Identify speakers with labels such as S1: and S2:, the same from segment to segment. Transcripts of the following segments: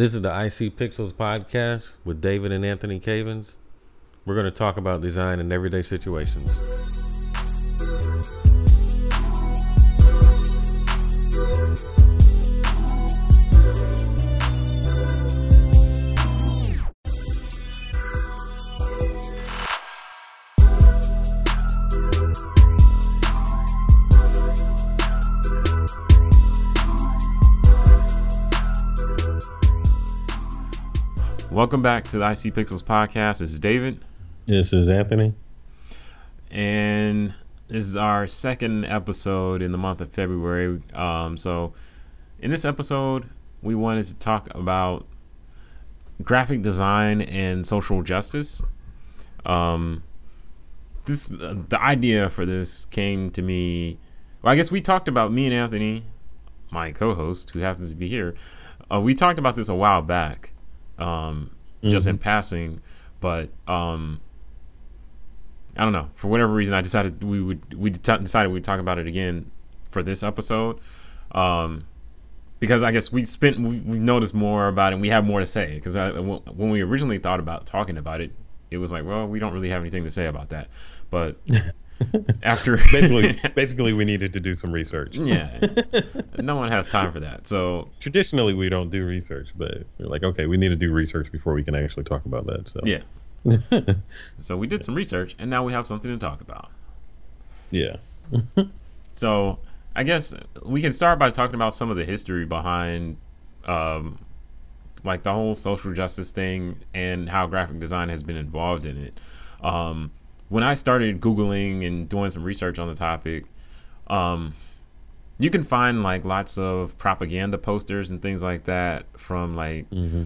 S1: This is the I See Pixels podcast with David and Anthony Cavins. We're going to talk about design in everyday situations.
S2: Welcome back to the I See Pixels podcast. This is David,
S1: This is Anthony.
S2: and this is our second episode in the month of February. Um, so, in this episode, we wanted to talk about graphic design and social justice. Um, this the idea for this came to me. Well, I guess we talked about me and Anthony, my co-host, who happens to be here. Uh, we talked about this a while back, um, just in passing, but um, I don't know. For whatever reason, I decided we would we de- decided we'd talk about it again for this episode, um, because I guess we spent we, we noticed more about it. and We have more to say because when we originally thought about talking about it, it was like, well, we don't really have anything to say about that. But after
S1: basically, basically, we needed to do some research.
S2: yeah, no one has time for that. So
S1: Traditionally, we don't do research, but we're like, okay, we need to do research before we can actually talk about that. So
S2: yeah, so we did some research, and now we have something to talk about.
S1: yeah,
S2: So I guess we can start by talking about some of the history behind, um, like the whole social justice thing and how graphic design has been involved in it. Um, when I started googling and doing some research on the topic, um, you can find like lots of propaganda posters and things like that from like
S1: hmm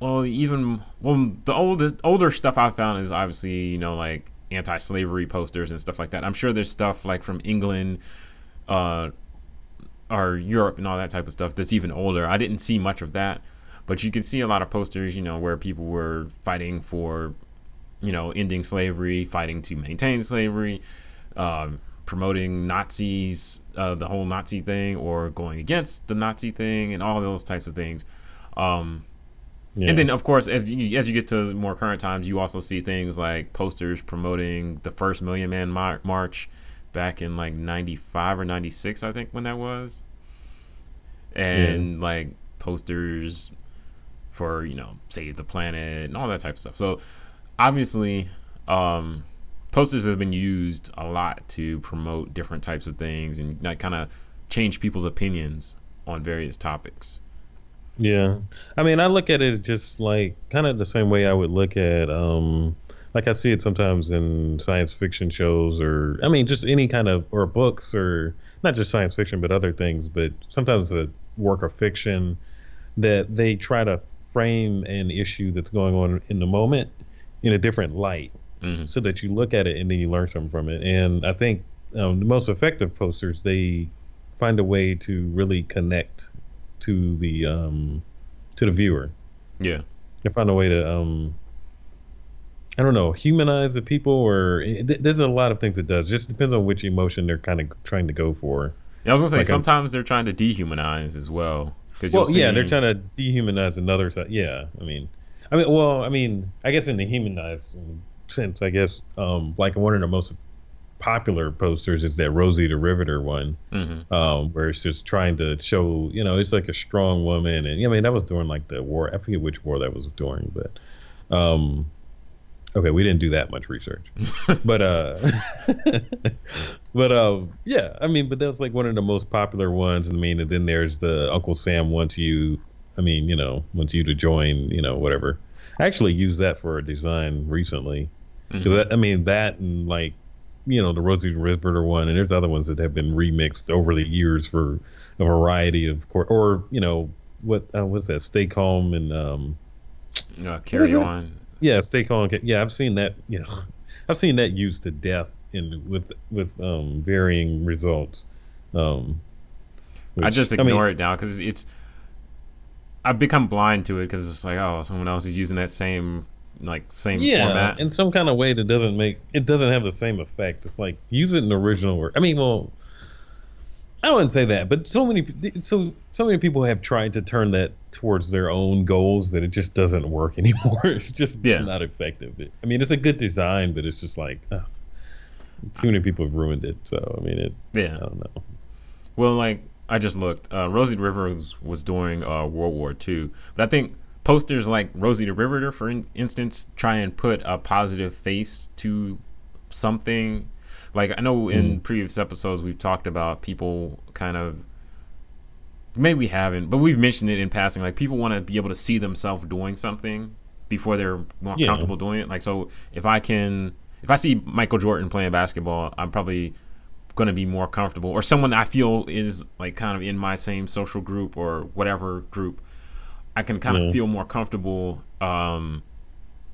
S2: well, even well, the oldest older stuff I found is obviously you know like anti-slavery posters and stuff like that. I'm sure there's stuff like from England, uh, or Europe and all that type of stuff that's even older. I didn't see much of that, but you can see a lot of posters, you know, where people were fighting for, you know, ending slavery, fighting to maintain slavery, um, promoting Nazis, uh, the whole Nazi thing, or going against the Nazi thing, and all those types of things. Um,
S1: yeah.
S2: and then, of course, as you as you get to more current times, you also see things like posters promoting the first Million Man Mar- March back in like '95 or '96, I think, when that was, and like posters for you know save the planet and all that type of stuff. So obviously, um, posters have been used a lot to promote different types of things and kind of change people's opinions on various topics.
S1: Yeah. I mean, I look at it just like kind of the same way I would look at, um, like I see it sometimes in science fiction shows or, I mean, just any kind of, or books or not just science fiction, but other things, but sometimes a work of fiction that they try to frame an issue that's going on in the moment in a different light
S2: hmm
S1: so that you look at it and then you learn something from it. And I think um, the most effective posters they find a way to really connect to the um, to the viewer.
S2: Yeah.
S1: They find a way to um, I don't know humanize the people, or it, there's a lot of things it does. Just depends on which emotion they're kind of trying to go for.
S2: Yeah, I was gonna say
S1: Like a-
S2: sometimes they're trying to dehumanize as well.
S1: Well, yeah, they're trying to dehumanize another side. Yeah, I mean, I mean, well, I mean, I guess in the humanized sense, I guess, um, like one of the most popular posters is that Rosie the Riveter one,
S2: hmm
S1: um, where it's just trying to show, you know, it's like a strong woman, and I mean, that was during like the war. I forget which war that was during, but, um, okay, we didn't do that much research, but uh, but uh, yeah, I mean, but that was like one of the most popular ones. I mean, and then there's the Uncle Sam wants you. I mean, you know, wants you to join. You know, whatever. I actually used that for a design recently because I mean that and like you know the Rosie Riveter one, and there's other ones that have been remixed over the years for a variety of course, or you know what uh, what's that? Stay calm and um
S2: uh, carry
S1: it?
S2: on.
S1: yeah, stay calm. Yeah, I've seen that. You know, I've seen that used to death in with with um varying results. Um,
S2: I
S1: which-
S2: just
S1: mean,
S2: ignore it now because it's. I've become blind to it because it's like, oh, someone else is using that same like same
S1: yeah,
S2: format.
S1: in some kind of way that doesn't make it doesn't have the same effect. It's like use it in the original word. I mean, well, I wouldn't say that, but so many so so many people have tried to turn that towards their own goals that it just doesn't work anymore. It's just yeah. not effective. I mean, it's a good design, but it's just like oh, too many people have ruined it. So I mean, it. Yeah. I don't know.
S2: Well, like I just looked. Uh, Rosie the River was, was during uh, World War II, but I think posters like Rosie the Riveter, for in- instance, try and put a positive face to something like I know in mm. previous episodes we've talked about people kind of maybe we haven't, but we've mentioned it in passing. Like people want to be able to see themselves doing something before they're more yeah. comfortable doing it. Like so, if I can, if I see Michael Jordan playing basketball, I'm probably going to be more comfortable, or someone I feel is like kind of in my same social group or whatever group. I can kind of feel more comfortable um,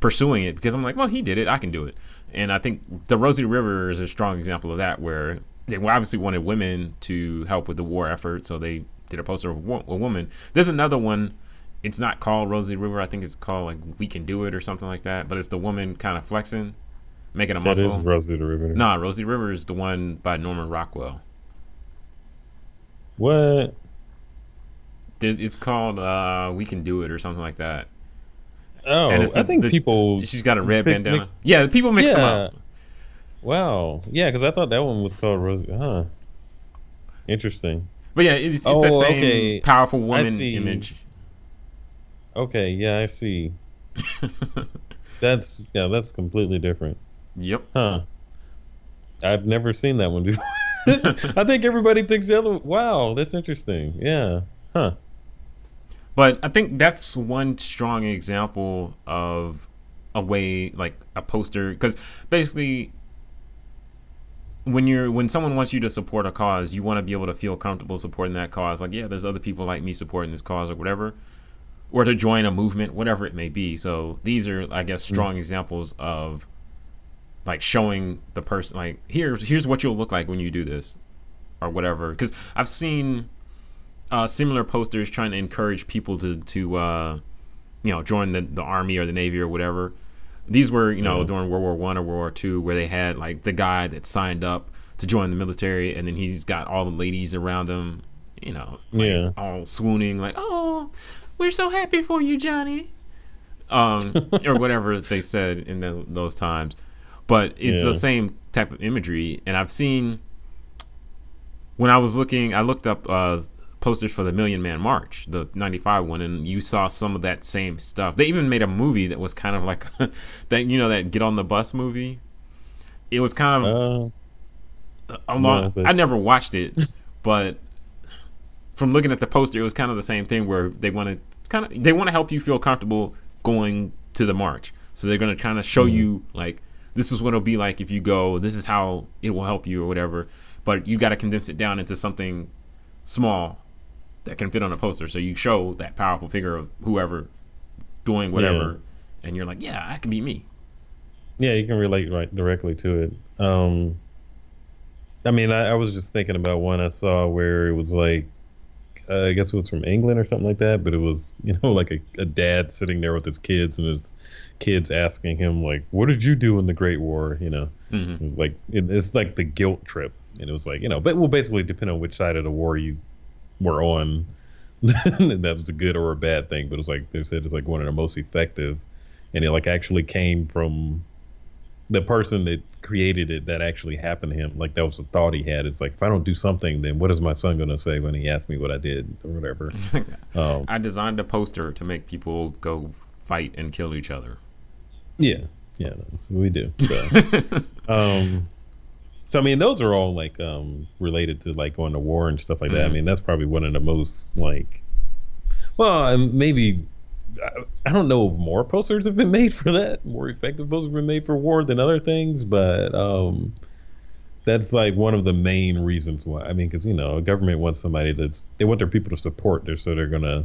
S2: pursuing it because I'm like, well, he did it, I can do it. And I think the Rosie River is a strong example of that, where they obviously wanted women to help with the war effort, so they did a poster of a woman. There's another one. It's not called Rosie River. I think it's called like We Can Do It or something like that. But it's the woman kind of flexing, making a that muscle. That
S1: is Rosie the River.
S2: Nah, Rosie River is the one by Norman Rockwell.
S1: What?
S2: It's called uh, We Can Do It or something like that.
S1: Oh, the, I think the, people.
S2: She's got a red bandana. Mix, yeah, people mix yeah. them up.
S1: Wow. Yeah, because I thought that one was called Rosie. Huh. Interesting.
S2: But yeah, it's, it's oh, that same okay. powerful woman image.
S1: Okay. Yeah, I see. that's yeah, that's completely different.
S2: Yep.
S1: Huh. I've never seen that one before. I think everybody thinks the other. Wow, that's interesting. Yeah. Huh.
S2: But I think that's one strong example of a way like a poster because basically when you're when someone wants you to support a cause, you want to be able to feel comfortable supporting that cause. Like, yeah, there's other people like me supporting this cause or whatever, or to join a movement, whatever it may be. So these are, I guess, strong mm-hmm. examples of like showing the person like here's here's what you'll look like when you do this or whatever. Because I've seen uh, similar posters trying to encourage people to to uh, you know join the, the army or the navy or whatever. These were you know during World War One or World War Two where they had like the guy that signed up to join the military and then he's got all the ladies around him, you know, like, yeah, all swooning like oh we're so happy for you Johnny, um or whatever they said in the, those times. But it's yeah. the same type of imagery, and I've seen when I was looking, I looked up uh, posters for the Million Man March, the '95 one, and you saw some of that same stuff. They even made a movie that was kind of like that, you know, that Get on the Bus movie. It was kind of uh. No, I never watched it, but from looking at the poster, it was kind of the same thing where they want to kind of they want to help you feel comfortable going to the march. So they're going to kind of show mm-hmm. you like this is what it'll be like if you go. This is how it will help you or whatever. But you got to condense it down into something small that can fit on a poster. So you show that powerful figure of whoever doing whatever, yeah. and you're like, yeah, I can be me.
S1: Yeah, you can relate right directly to it. Um, I mean, I, I, was just thinking about one I saw where it was like, uh, I guess it was from England or something like that, but it was you know like a, a dad sitting there with his kids and his kids asking him like, "What did you do in the Great War?" You know, mm-hmm. like it, it's like the guilt trip, and it was like you know, but will basically depend on which side of the war you were on that was a good or a bad thing, but it was like they said it's like one of the most effective, and it like actually came from the person that created it. That actually happened to him. Like that was a thought he had. It's like if I don't do something, then what is my son going to say when he asks me what I did or whatever?
S2: um, I designed a poster to make people go fight and kill each other.
S1: Yeah, yeah, that's what we do. So, um, so I mean, those are all like um, related to like going to war and stuff like that. Mm-hmm. I mean, that's probably one of the most like, well, maybe I don't know if more posters have been made for that. More effective posters have been made for war than other things, but um, that's like one of the main reasons why. I mean, because you know, a government wants somebody that's they want their people to support their, so they're gonna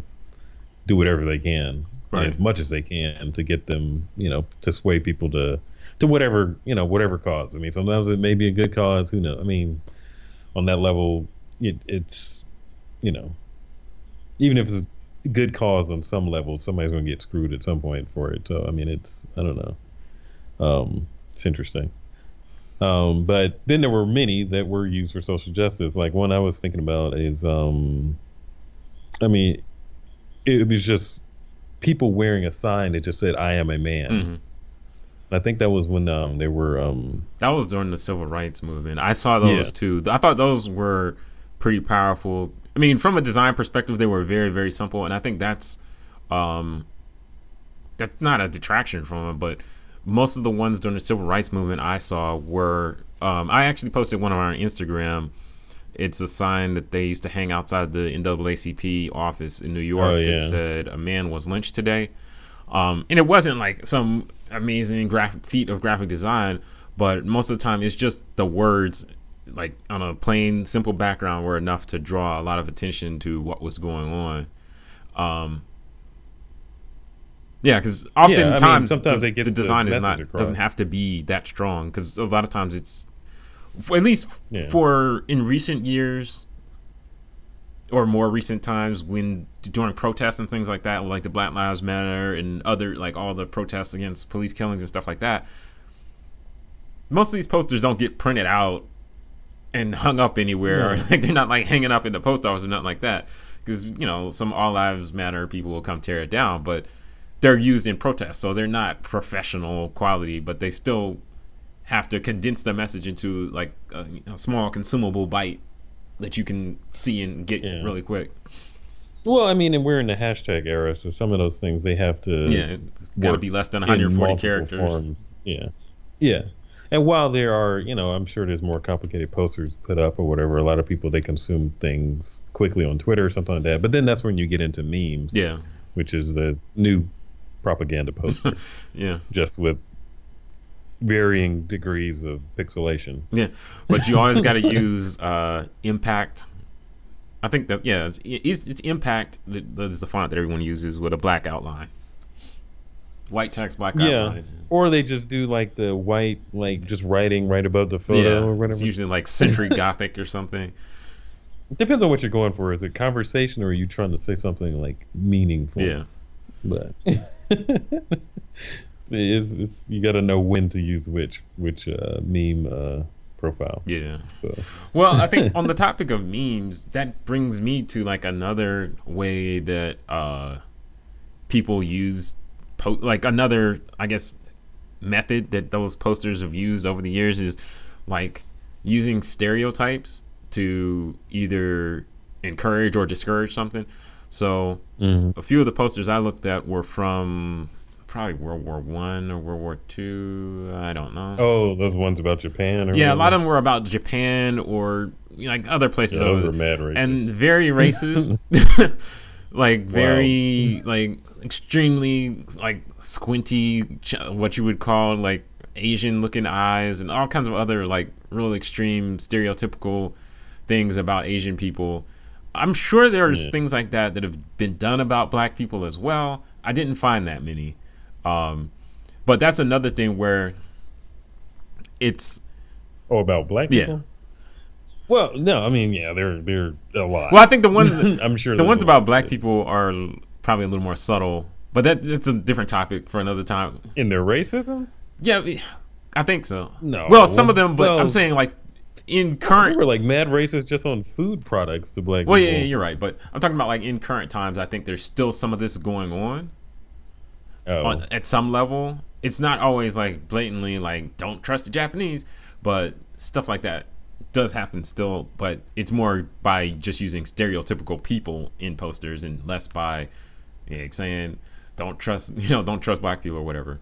S1: do whatever they can, right. as much as they can to get them, you know, to sway people to to whatever you know whatever cause. I mean, sometimes it may be a good cause. Who knows? I mean, on that level, it, it's you know, even if it's a good cause on some level, somebody's going to get screwed at some point for it. So I mean, it's I don't know. Um, it's interesting. Um, but then there were many that were used for social justice. Like one I was thinking about is, um, I mean, it was just people wearing a sign that just said "I am a man."
S2: hmm
S1: I think that was when um, they were. Um,
S2: That was during the civil rights movement. I saw those
S1: Yeah.
S2: too. I thought those were pretty powerful. I mean, from a design perspective, they were very, very simple, and I think that's um, that's not a detraction from them. But most of the ones during the civil rights movement I saw were. Um, I actually posted one on our Instagram. It's a sign that they used to hang outside the NAACP office in New York
S1: Oh,
S2: that said "A man was lynched today." Um, and it wasn't like some amazing graphic feat of graphic design, but most of the time it's just the words, like on a plain, simple background, were enough to draw a lot of attention to what was going on. Um, yeah, because oftentimes
S1: sometimes
S2: the,
S1: it gets
S2: the
S1: the
S2: design is not
S1: across.
S2: doesn't have to be that strong because a lot of times it's at least
S1: Yeah.
S2: for in recent years or more recent times when during protests and things like that, like the Black Lives Matter and other like all the protests against police killings and stuff like that. Most of these posters don't get printed out and hung up anywhere, or like they're not like hanging up in the post office or nothing like that. Because you know some All Lives Matter people will come tear it down, but they're used in protest, so they're not professional quality, but they still have to condense the message into like a, know, small consumable bite that you can see and get
S1: Yeah.
S2: really quick.
S1: well, I mean, and we're in the hashtag era, so some of those things they have to
S2: Yeah, got to be less than 140 characters.
S1: forms. Yeah, yeah. And while there are, you know, I'm sure there's more complicated posters put up or whatever. A lot of people they consume things quickly on Twitter or something like that. But then that's when you get into memes,
S2: Yeah,
S1: which is the new propaganda poster,
S2: yeah,
S1: just with varying degrees of pixelation.
S2: yeah. But you always got to use uh, impact. I think that yeah, it's it's, it's impact that that is the font that everyone uses with a black outline. White text, black
S1: Yeah.
S2: outline.
S1: Or they just do like the white, like just writing right above the photo
S2: yeah,
S1: or
S2: it's
S1: whatever.
S2: usually like Century Gothic or something.
S1: It Depends on what you're going for. Is it conversation or are you trying to say something like meaningful?
S2: Yeah,
S1: But it's, it's you got to know when to use which which uh, meme uh, profile.
S2: yeah.
S1: So.
S2: Well, I think on the topic of memes, that brings me to like another way that uh, people use, po- like another, I guess, method that those posters have used over the years is like using stereotypes to either encourage or discourage something. So
S1: Mhm.
S2: a few of the posters I looked at were from probably World War One or World War Two. I don't know.
S1: Oh, those ones about Japan or
S2: Yeah, a lot of them were about Japan or like other places.
S1: Yeah, those were mad
S2: and very racist. like very like extremely like squinty what you would call like Asian looking eyes and all kinds of other like real extreme stereotypical things about Asian people. I'm sure there's
S1: Yeah.
S2: things like that that have been done about black people as well. I didn't find that many. Um, but that's another thing where it's
S1: oh, about black
S2: Yeah.
S1: people. Well, no, I mean, yeah, they're they're a lot.
S2: well, I think the ones
S1: I'm sure
S2: the ones about black people are probably a little more subtle, but that it's a different topic for another time.
S1: in their racism.
S2: Yeah, I think so.
S1: No.
S2: Well, some of them, but
S1: Well,
S2: I'm saying like in
S1: They
S2: We
S1: were like mad racist just on food products to black
S2: Well,
S1: people.
S2: yeah, yeah, you're right, but I'm talking about like in current times. I think there's still some of this going on,
S1: Oh,
S2: on at some level. It's not always like blatantly like don't trust the Japanese, but stuff like that does happen still. But it's more by just using stereotypical people in posters and less by yeah, saying don't trust you know don't trust black people or whatever.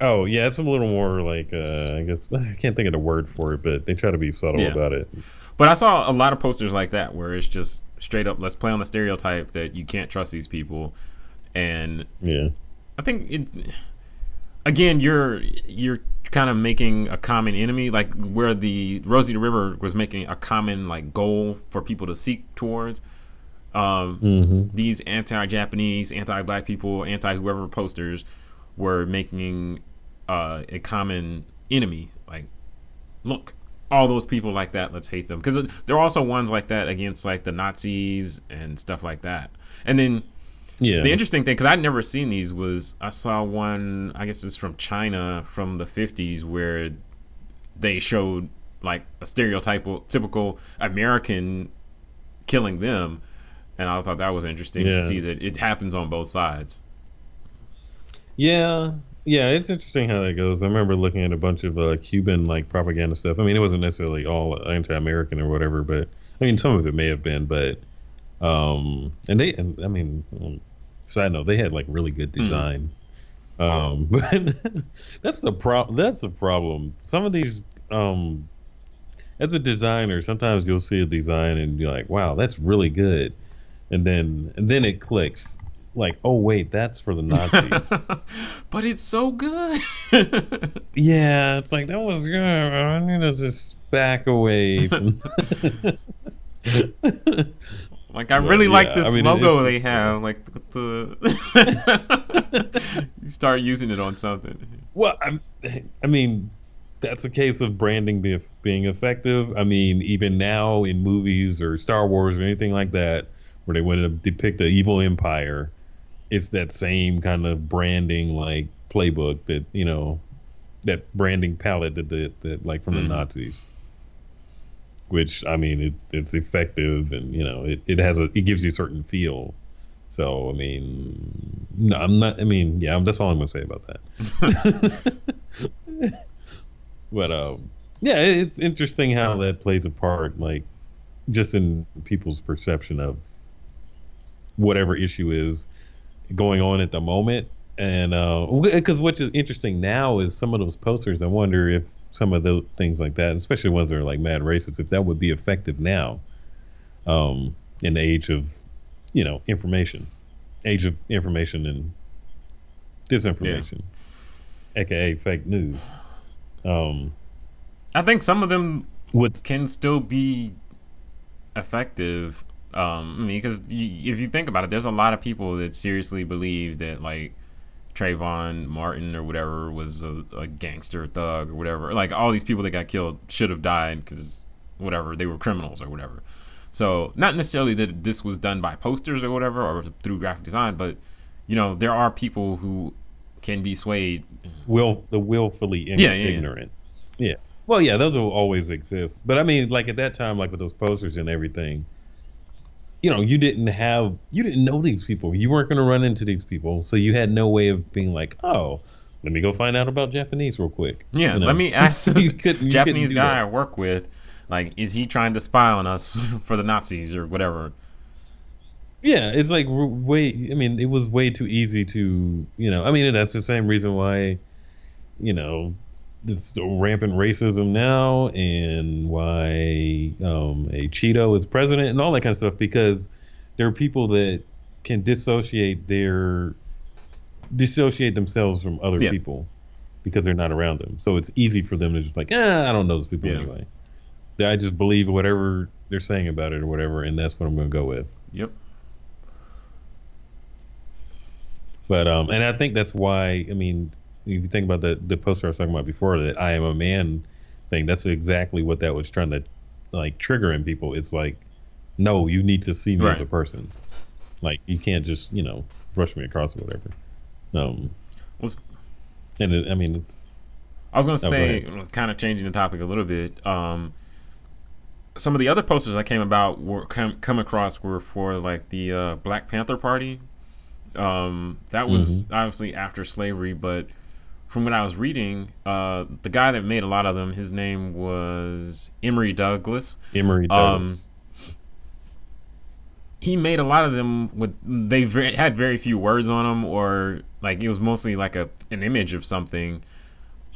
S1: oh, yeah, it's a little more like uh, I guess I can't think of the word for it, but they try to be subtle
S2: Yeah.
S1: about it.
S2: But I saw a lot of posters like that where it's just straight up let's play on the stereotype that you can't trust these people, and
S1: Yeah,
S2: I think it again you're you're kind of making a common enemy like where the Rosie the River was making a common like goal for people to seek towards. Um,
S1: mm-hmm.
S2: these anti-Japanese, anti-black people, anti-whoever posters were making uh, a common enemy. Like, look, all those people like that, let's hate them. Because there are also ones like that against like the Nazis and stuff like that. And then
S1: yeah.
S2: the interesting thing, because I'd never seen these, was I saw one. I guess it's from China from the '50s, where they showed like a stereotypical typical American killing them, and I thought that was interesting
S1: Yeah.
S2: to see that it happens on both sides.
S1: Yeah, yeah, it's interesting how that goes. I remember looking at a bunch of uh, Cuban like propaganda stuff. I mean, it wasn't necessarily all anti-American or whatever, but I mean, some of it may have been. But um, and they, and, I mean, um, side note, they had like really good design. Um, but that's the problem. That's the problem. Some of these, um, as a designer, sometimes you'll see a design and be like, "Wow, that's really good," and then and then it clicks. Like, oh wait, that's for the Nazis.
S2: but it's so good.
S1: Yeah, it's like that was good. I need to just back away. From...
S2: like I really like this
S1: I mean,
S2: logo they have. Like the, the you start using it on something.
S1: well, I'm, I mean, that's a case of branding be, being effective. I mean, even now in movies or Star Wars or anything like that, where they want to depict an evil empire, it's that same kind of branding like playbook that you know, that branding palette that that, that like from
S2: Mhm.
S1: the Nazis. Which I mean, it, it's effective and you know, it, it has a it gives you a certain feel. So I mean, no, I'm not. I mean, yeah, that's all I'm gonna say about that. but um, yeah, it's interesting how that plays a part, like just in people's perception of whatever issue is going on at the moment. And because what's interesting now is some of those posters. I wonder if some of those things like that, especially ones that are like mad racist, if that would be effective now, um, in the age of, you know, information, age of information and disinformation, aka fake news. Um,
S2: I think some of them
S1: what's
S2: can still be effective. Um, I mean, because if you think about it, there's a lot of people that seriously believe that like Trayvon Martin or whatever was a, a gangster thug or whatever. Like all these people that got killed should have died because whatever they were criminals or whatever. So not necessarily that this was done by posters or whatever or through graphic design, but you know there are people who can be swayed.
S1: will the willfully ig-
S2: Yeah, yeah, yeah.
S1: ignorant. Yeah. Well, yeah, those will always exist. But I mean, like at that time, like with those posters and everything, you know, you didn't have, you didn't know these people. You weren't going to run into these people, so you had no way of being like, oh, let me go find out about Japanese real quick.
S2: Yeah,
S1: You know?
S2: let me ask this Japanese guy
S1: that.
S2: I work with, like, is he trying to spy on us for the Nazis or whatever?
S1: Yeah, it's like way. I mean, it was way too easy to, you know. I mean, that's the same reason why, you know, this rampant racism now, and why um, a Cheeto is president, and all that kind of stuff, because there are people that can dissociate their dissociate themselves from other
S2: Yeah.
S1: people because they're not around them. So it's easy for them to just like, eh, I don't know those people
S2: Yeah.
S1: anyway. I just believe whatever they're saying about it or whatever, and that's what I'm going to go with.
S2: Yep.
S1: But um, and I think that's why I mean, if you think about the the poster I was talking about before, that I am a man thing, that's exactly what that was trying to like trigger in people. It's like, no, you need to see me as a person. Like you can't just you know brush me across or whatever. Um,
S2: Was-
S1: and it, I mean, it's,
S2: I was gonna
S1: Oh, go
S2: say,
S1: ahead.
S2: kind of changing the topic a little bit. Um, some of the other posters I came about were come, come across were for like the uh, Black Panther Party. Um, that was
S1: Mm-hmm.
S2: obviously after slavery, but from what I was reading, uh, the guy that made a lot of them, his name was Emory Douglas.
S1: Emory
S2: Um,
S1: Douglas.
S2: he made a lot of them with they very, had very few words on them or like it was mostly like a an image of something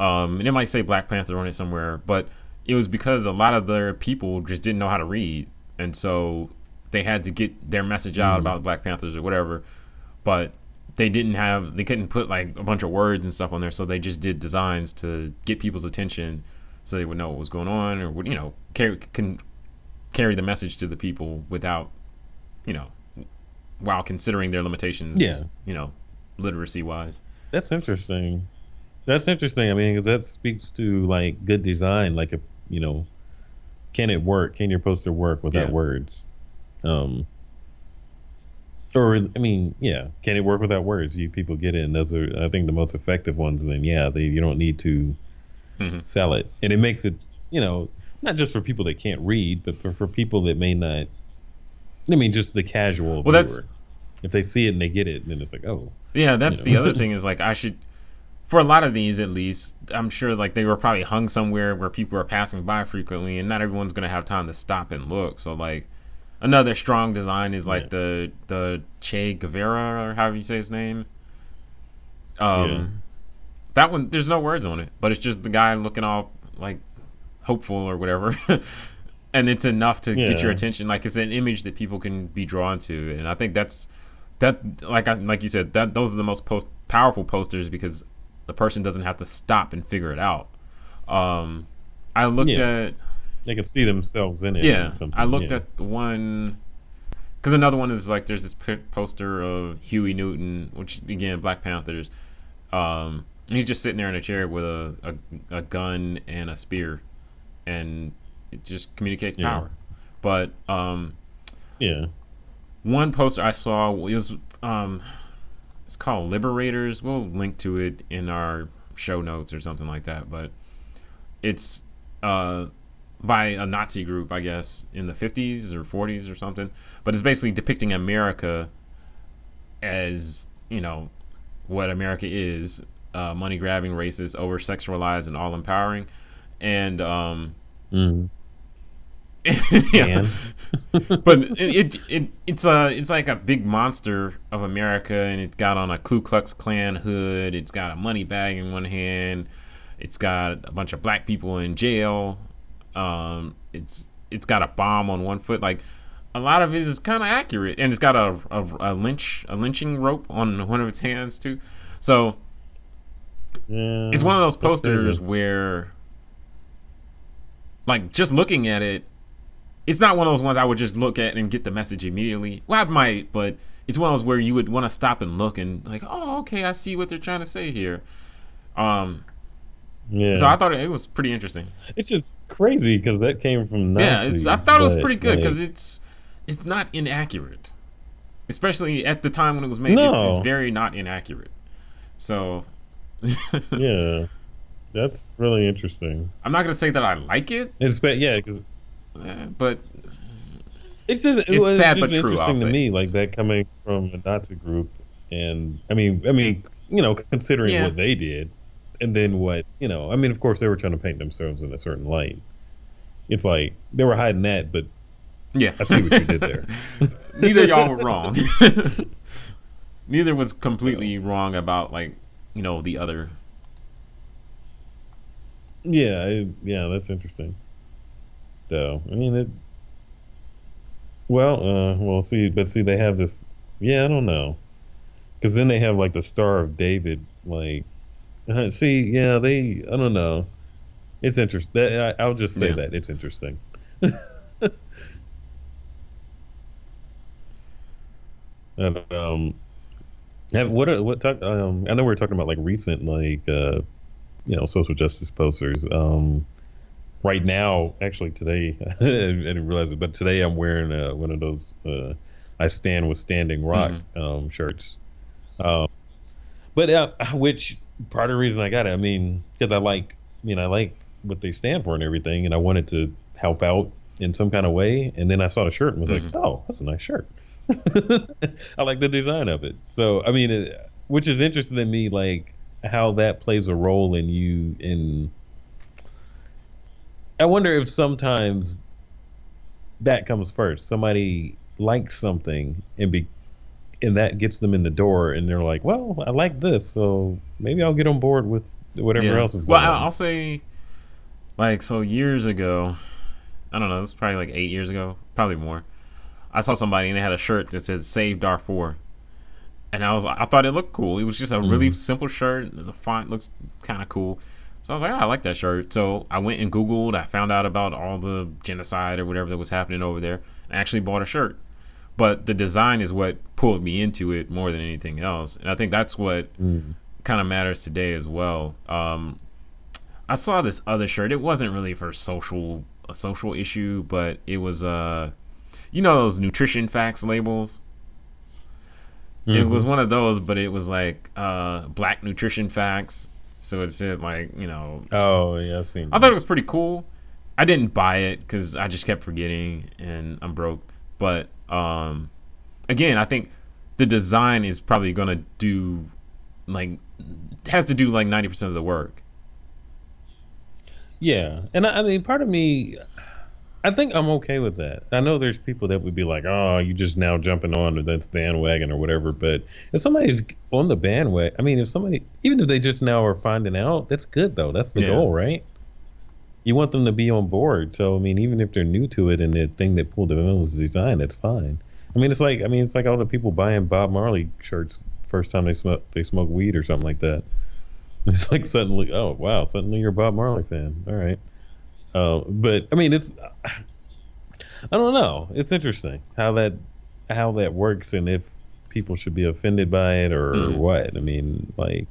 S2: um and it might say black panther on it somewhere but it was because a lot of their people just didn't know how to read and so they had to get their message out
S1: Mhm.
S2: about black panthers or whatever but they didn't have they couldn't put like a bunch of words and stuff on there so they just did designs to get people's attention so they would know what was going on or would you know carry can carry the message to the people without you know while considering their limitations
S1: Yeah.
S2: you know literacy wise
S1: That's interesting. That's interesting. I mean, because that speaks to like good design. Like, if you know, can it work? Can your poster work without
S2: Yeah.
S1: words? Um, or I mean, yeah, can it work without words? You people get it, and those are, I think, the most effective ones. Then yeah, they you don't need to
S2: Mhm.
S1: sell it, and it makes it you know, not just for people that can't read, but for, for people that may not. I mean, just the casual
S2: Well, that's-
S1: viewer. If they see it and they get it, then it's like, oh,
S2: Yeah, that's
S1: You know?
S2: the other thing is like I should for a lot of these at least, I'm sure like they were probably hung somewhere where people are passing by frequently and not everyone's gonna have time to stop and look. So like another strong design is like
S1: Yeah.
S2: the the Che Guevara or however you say his name. Um
S1: Yeah.
S2: that one there's no words on it, but it's just the guy looking all like hopeful or whatever. and it's enough to get your attention. Like it's an image that people can be drawn to, and I think that's that. Like I, like you said, that those are the most post, powerful posters because the person doesn't have to stop and figure it out. Um, I looked
S1: Yeah.
S2: at
S1: they can see themselves in it.
S2: yeah, I looked
S1: yeah.
S2: at one because another one is like there's this poster of Huey Newton, which again Black Panthers. Um, and he's just sitting there in a chair with a, a, a gun and a spear, and it just communicates
S1: Yeah.
S2: power. But um,
S1: Yeah.
S2: one poster I saw was um, it's called Liberators. We'll link to it in our show notes or something like that. But it's uh, by a Nazi group, I guess, in the 50s or 40s or something. But it's basically depicting America as you know what America is: uh, money grabbing, racist, over sexualized, and all empowering. And um,
S1: Mm.
S2: yeah. but it, it, it it's a it's like a big monster of America, and it's got on a Ku Klux Klan hood. It's got a money bag in one hand. It's got a bunch of black people in jail. Um, it's it's got a bomb on one foot. Like a lot of it is kind of accurate, and it's got a, a a lynch a lynching rope on one of its hands too. So
S1: Yeah.
S2: it's one of those
S1: That's- there's a-
S2: posters where like just looking at it it's not one of those ones i would just look at and get the message immediately well i might but it's one of those where you would want to stop and look and like oh okay i see what they're trying to say here um
S1: Yeah.
S2: so i thought it, it was pretty interesting
S1: it's just crazy because that came from Nazi,
S2: yeah it's, i thought it was pretty good
S1: like,
S2: because it's it's not inaccurate especially at the time when it was made it's,
S1: No.
S2: it's very not inaccurate so
S1: yeah, that's really interesting.
S2: i'm not gonna say that i like it
S1: It's but yeah, because
S2: uh, but
S1: it's just it
S2: It's sad
S1: just
S2: but true,
S1: interesting to
S2: say.
S1: me, like that coming from a Nazi group, and I mean, I mean, you know, considering
S2: Yeah.
S1: what they did, and then what you know, I mean, of course they were trying to paint themselves in a certain light. It's like they were hiding that, but
S2: Yeah.
S1: I see what you did there.
S2: Neither y'all were wrong. Neither was completely wrong about like, you know, the other.
S1: yeah, I, yeah, that's interesting. So I mean, it. Well, uh, well, see, but see, they have this. Yeah, I don't know, because then they have like the Star of David. Like, uh, see, yeah, they. I don't know. It's interesting. I, I'll just say
S2: Yeah.
S1: that it's interesting. and um, have, what what talk? Um, I know we are talking about like recent like uh, you know social justice posters. Um, right now, actually today, I didn't realize it, but today I'm wearing uh, one of those uh, "I Stand with Standing Rock" um, shirts. Um, but uh, which part of the reason I got it, I mean, because I like, I mean, I like what they stand for and everything, and I wanted to help out in some kind of way. And then I saw the shirt and was
S2: Mhm.
S1: like, oh, that's a nice shirt. I like the design of it. So I mean, it, which is interesting to me, like how that plays a role in you. In I wonder if sometimes that comes first. Somebody likes something and be and that gets them in the door, and they're like, "Well, I like this, so maybe I'll get on board with whatever
S2: Yeah.
S1: else is going
S2: I-
S1: on."
S2: Well, I'll say, like, so years ago, I don't know, was probably like eight years ago, probably more. I saw somebody and they had a shirt that said "Save Darfur," and I was, I thought it looked cool. It was just a really
S1: Mhm.
S2: simple shirt. The font looks kind of cool. So I was like, oh, I like that shirt. So I went and Googled. I found out about all the genocide or whatever that was happening over there. I actually bought a shirt. But the design is what pulled me into it more than anything else. And I think that's what
S1: Mm.
S2: kind of matters today as well. Um, I saw this other shirt. It wasn't really for social a social issue, but it was uh, you know those nutrition facts labels. It
S1: Mhm.
S2: was one of those, but it was like uh, black nutrition facts. So it said like you know,
S1: Oh yeah, I've seen.
S2: I thought it was pretty cool. I didn't buy it because I just kept forgetting and I'm broke. But um, again, I think the design is probably gonna do like has to do like ninety percent of the work.
S1: Yeah, and I, I mean, part of me, I think I'm okay with that. I know there's people that would be like, "Oh, you just now jumping on to this bandwagon or whatever." But if somebody's on the bandwagon, I mean, if somebody, even if they just now are finding out, that's good though. That's the
S2: Yeah.
S1: goal, right? You want them to be on board. So I mean, even if they're new to it and the thing that pulled them in was the design, that's fine. I mean, it's like I mean, it's like all the people buying Bob Marley shirts first time they smoke they smoke weed or something like that. It's like suddenly, oh wow, suddenly you're a Bob Marley fan. All right, uh, but I mean, it's I don't know. It's interesting how that how that works and if people should be offended by it or
S2: Mhm.
S1: what. I mean, like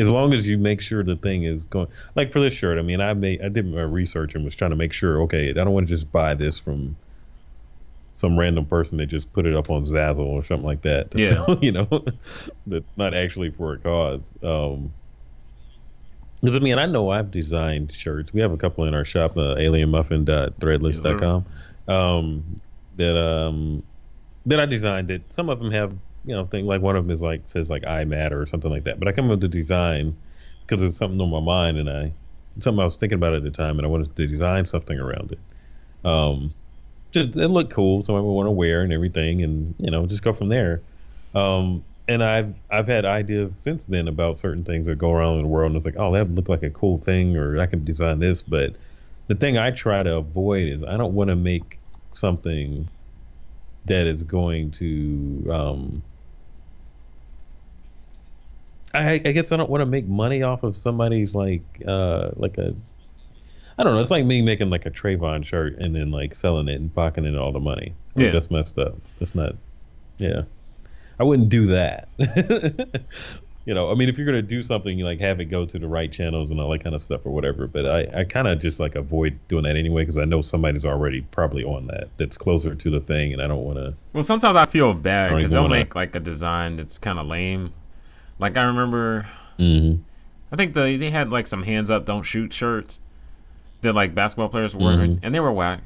S1: as long as you make sure the thing is going like for this shirt. I mean, I made I did my research and was trying to make sure. Okay, I don't want to just buy this from some random person that just put it up on Zazzle or something like that. to
S2: Yeah.
S1: sell, you know, that's not actually for a cause. Um, because I mean, I know I've designed shirts. We have a couple in our shop, uh, alienmuffin.threadless.com, um, that um, that I designed it. Some of them have, you know, thing like one of them is like says like I matter or something like that. But I come up with the design because it's something on my mind and I something I was thinking about at the time and I wanted to design something around it. Um, just it looked cool, so I would want to wear and everything, and you know, just go from there. Um, and I've I've had ideas since then about certain things that go around in the world, and it's like, oh, that would look like a cool thing, or I could design this. But the thing I try to avoid is I don't want to make something that is going to. Um, I, I guess I don't want to make money off of somebody's like uh, like a I don't know. It's like me making like a Trayvon shirt and then like selling it and pocketing all the money. Like,
S2: Yeah.
S1: that's messed up. That's not. Yeah, I wouldn't do that. you know, I mean, if you're gonna do something, you like have it go to the right channels and all that kind of stuff or whatever. But I, I kind of just like avoid doing that anyway because I know somebody's already probably on that that's closer to the thing, and I don't want to.
S2: Well, sometimes I feel bad because they'll make like a design that's kind of lame. Like I remember,
S1: Mm-hmm.
S2: I think they they had like some hands up, don't shoot shirts that like basketball players were wearing,
S1: Mhm.
S2: and they were whack.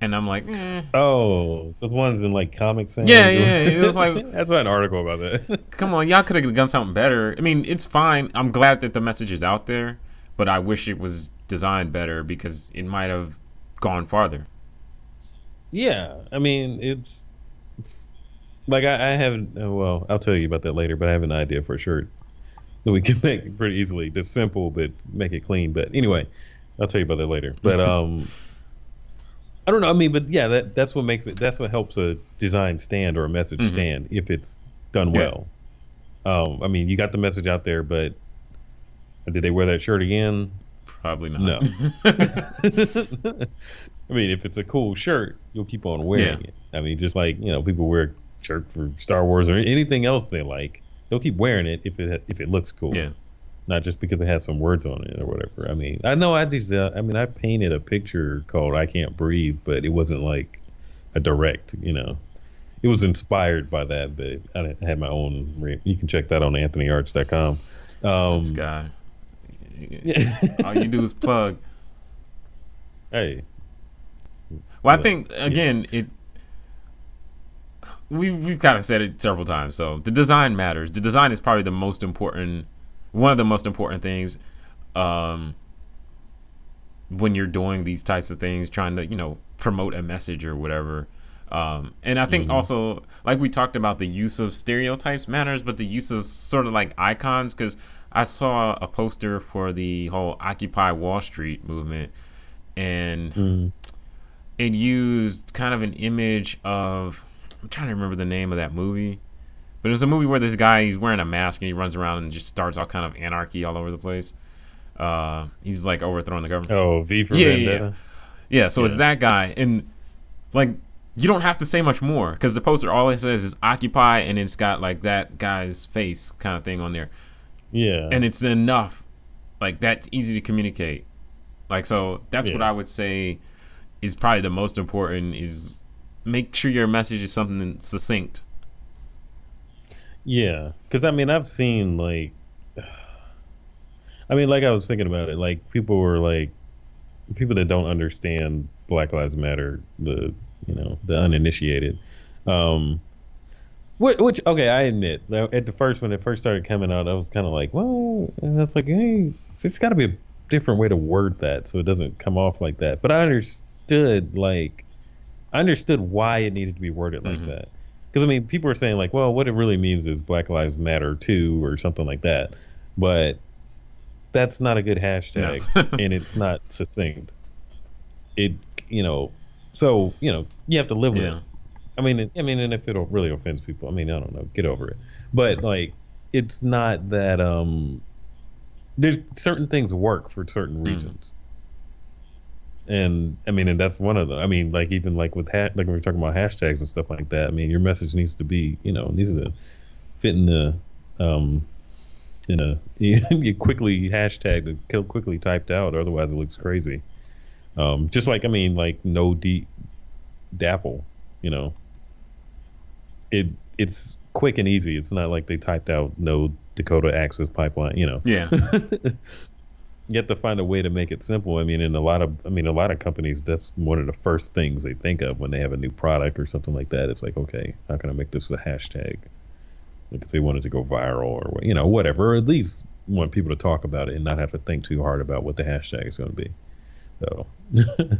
S2: And I'm like, eh.
S1: Oh, those ones in like Comic Sans.
S2: Yeah, yeah, it was like-
S1: that's an article about that.
S2: come on, y'all could have done something better. I mean, it's fine. I'm glad that the message is out there, but I wish it was designed better because it might have gone farther.
S1: Yeah, I mean it's, it's like I, I haven't. uh, Well, I'll tell you about that later. But I have an idea for a shirt that we can make pretty easily. Just simple, but make it clean. But anyway, I'll tell you about that later. But um, I don't know. I mean, but yeah, that that's what makes it. That's what helps a design stand or a message
S2: Mhm.
S1: stand if it's done
S2: Yeah.
S1: well. Um, I mean, you got the message out there, but did they wear that shirt again?
S2: Probably not.
S1: No. I mean, if it's a cool shirt, you'll keep on wearing
S2: Yeah.
S1: it. I mean, just like you know, people wear shirt for Star Wars or anything else they like, they'll keep wearing it if it if it looks cool.
S2: Yeah.
S1: Not just because it has some words on it or whatever. I mean, I know I just, uh, I mean, I painted a picture called "I Can't Breathe," but it wasn't like a direct, you know. It was inspired by that, but I had my own. Re- you can check that on AnthonyArts.com. Um,
S2: This guy.
S1: yeah.
S2: All you do is plug.
S1: hey,
S2: Well, I think again it. We've we've kind of said it several times. So the design matters. The design is probably the most important, one of the most important things, um, when you're doing these types of things, trying to you know promote a message or whatever. Um, and I think
S1: Mhm.
S2: also, like we talked about, the use of stereotypes matters, but the use of sort of like icons. Because I saw a poster for the whole Occupy Wall Street movement, and
S1: mm,
S2: it used kind of an image of I'm trying to remember the name of that movie. But it was a movie where this guy he's wearing a mask and he runs around and just starts all kind of anarchy all over the place. Uh, he's like overthrowing the government.
S1: oh, V for
S2: Yeah, yeah,
S1: Vendetta.
S2: Yeah, so it's that guy and like you don't have to say much more because the poster all it says is occupy and it's got like that guy's face kind of thing on there
S1: Yeah.
S2: and it's enough like that's easy to communicate like so that's what i would say is probably the most important is make sure your message is something succinct
S1: Yeah, because I mean, I've seen like, I mean, like I was thinking about it. Like people were like, people that don't understand Black Lives Matter, the you know the uninitiated. Um, which, which okay, I admit at the first when it first started coming out, I was kind of like, well, and that's like, hey, it's got to be a different way to word that so it doesn't come off like that. But I understood like, I understood why it needed to be worded like mm-hmm. that. Because I mean, people are saying like, well, what it really means is Black Lives Matter too, or something like that. But that's not a good hashtag, no. and it's not succinct. It, you know, so you know, you have to live with yeah. it. I mean, I mean, and if it really offends people, I mean, I don't know, get over it. But like, it's not that um, there's certain things work for certain hmm. reasons. Mm. And I mean, and that's one of them. I mean, like even like with ha- like when we're talking about hashtags and stuff like that. I mean, your message needs to be, you know, needs to fit in the um, in a you quickly hashtag kill quickly typed out, otherwise it looks crazy. Um, just like I mean, like no D dapple, you know, it it's quick and easy. It's not like they typed out no Dakota Access Pipeline, you know.
S2: Yeah.
S1: you have to find a way to make it simple. I mean, in a lot of, I mean, a lot of companies, that's one of the first things they think of when they have a new product or something like that. It's like, okay, how can I make this a hashtag? Because they want it to go viral or you know whatever, or at least want people to talk about it and not have to think too hard about what the hashtag is going to be. So,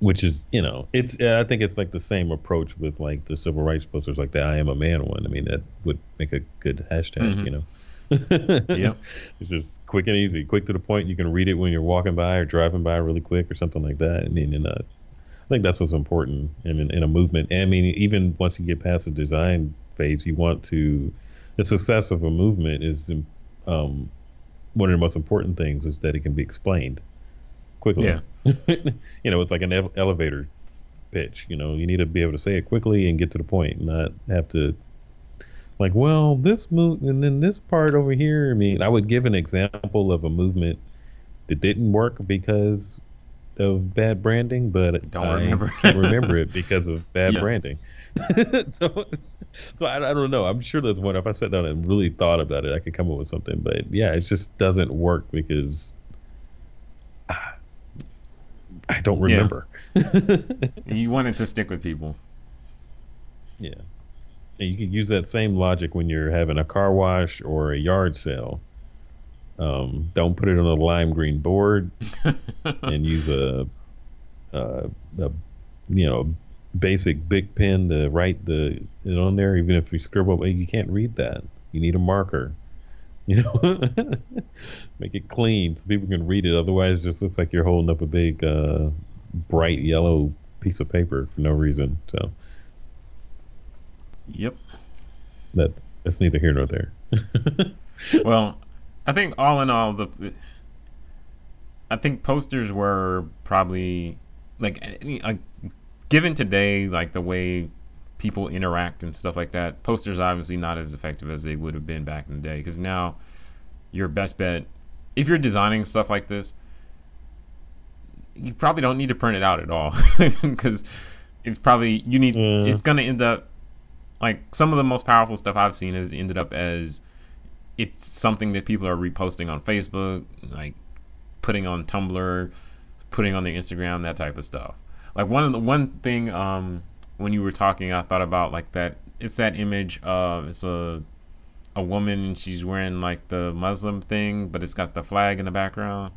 S1: which is you know it's I think it's like the same approach with like the civil rights posters, like the "I am a man" one. I mean that would make a good hashtag, mm-hmm. you know.
S2: Yeah,
S1: it's just quick and easy, quick to the point. You can read it when you're walking by or driving by really quick or something like that. I mean, and uh, I think that's what's important in, in a movement. And I mean, even once you get past the design phase, you want to the success of a movement is um, one of the most important things is that it can be explained quickly.
S2: Yeah.
S1: you know, it's like an ele- elevator pitch. You know, you need to be able to say it quickly and get to the point, not have to like, well, this move and then this part over here. I mean, I would give an example of a movement that didn't work because of bad branding, but
S2: don't I remember.
S1: can't remember it because of bad yeah. branding. so, so I, I, don't know. I'm sure there's one. If I sat down and really thought about it, I could come up with something. But yeah, it just doesn't work because I don't remember.
S2: Yeah. you wanted to stick with people.
S1: Yeah. You could use that same logic when you're having a car wash or a yard sale. Um, don't put it on a lime green board and use a, a, a, you know basic big pen to write the it on there. Even if you scribble, you can't read that. You need a marker. You know, make it clean so people can read it. Otherwise, it just looks like you're holding up a big, uh, bright yellow piece of paper for no reason. So,
S2: yep,
S1: that that's neither here nor there.
S2: well, I think all in all, the I think posters were probably like, like given today, like the way people interact and stuff like that. Posters obviously not as effective as they would have been back in the day because now your best bet if you're designing stuff like this, you probably don't need to print it out at all because it's probably you need yeah. it's gonna end up like some of the most powerful stuff I've seen has ended up as it's something that people are reposting on Facebook, like putting on Tumblr, putting on their Instagram, that type of stuff. Like one of the one thing um, when you were talking, I thought about like that. It's that image of it's a a woman and she's wearing like the Muslim thing, but it's got the flag in the background.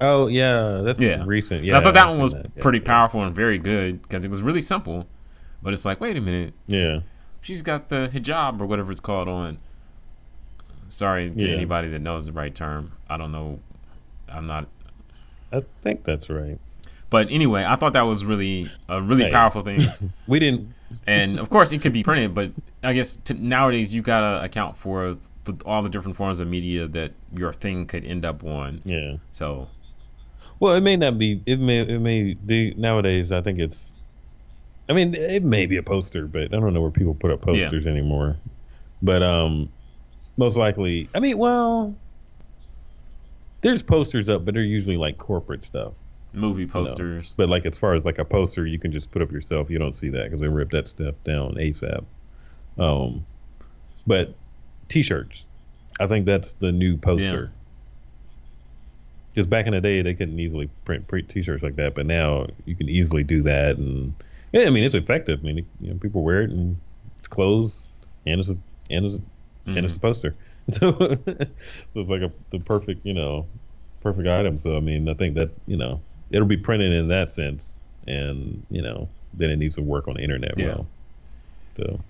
S1: Oh yeah, that's yeah. recent. Yeah,
S2: and I thought that one was that. pretty yeah, powerful yeah. and very good because it was really simple, but it's like, wait a minute,
S1: yeah,
S2: she's got the hijab or whatever it's called on. Sorry to anybody that knows the right term. I don't know. I'm not.
S1: I think that's right.
S2: But anyway, I thought that was really a really hey. powerful thing.
S1: we didn't.
S2: and of course, it could be printed, but I guess to, nowadays you gotta account for all the different forms of media that your thing could end up on.
S1: Yeah.
S2: So.
S1: Well, it may not be. It may. It may. The nowadays, I think it's. I mean, it may be a poster, but I don't know where people put up posters yeah. anymore. But um, most likely, I mean, well, there's posters up, but they're usually like corporate stuff
S2: movie posters.
S1: But like as far as like a poster, you can just put up yourself. You don't see that because they rip that stuff down ASAP. Um, but t-shirts, I think that's the new poster. Yeah. Because back in the day, they couldn't easily print, print T-shirts like that, but now you can easily do that, and I mean it's effective. I mean, you know, people wear it, and it's clothes, and it's a and it's a, mm-hmm. and it's a mm-hmm. poster. So, so it's like a the perfect, you know, perfect item. So I mean, I think that you know it'll be printed in that sense, and you know, then it needs to work on the internet yeah. well. So.